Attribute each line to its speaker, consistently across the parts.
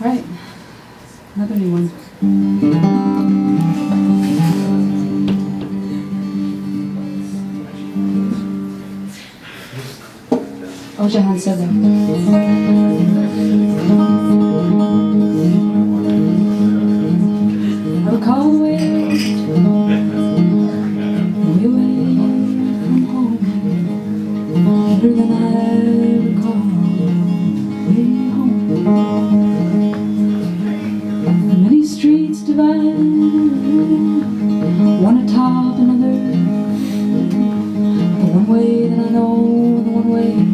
Speaker 1: Right. Another new one. Oh, Ojahan Sobo. I recall the way through the night recall One atop another. The one way that I know, the one way.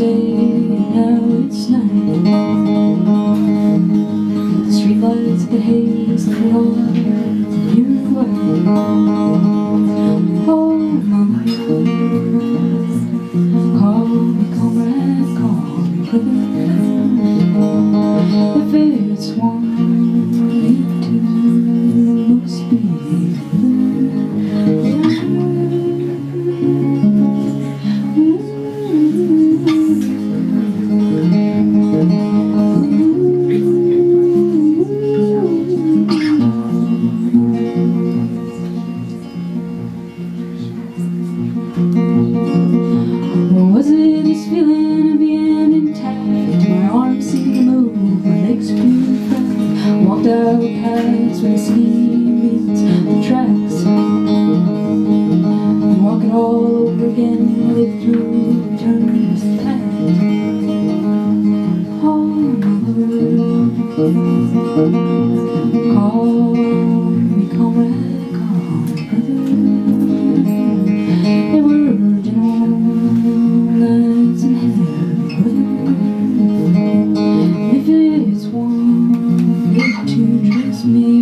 Speaker 1: and now it's night. The streetlights, the haze, the water. walked out paths where the sea meets the tracks and walk it all over again, live through the eternity past. All over. Call me.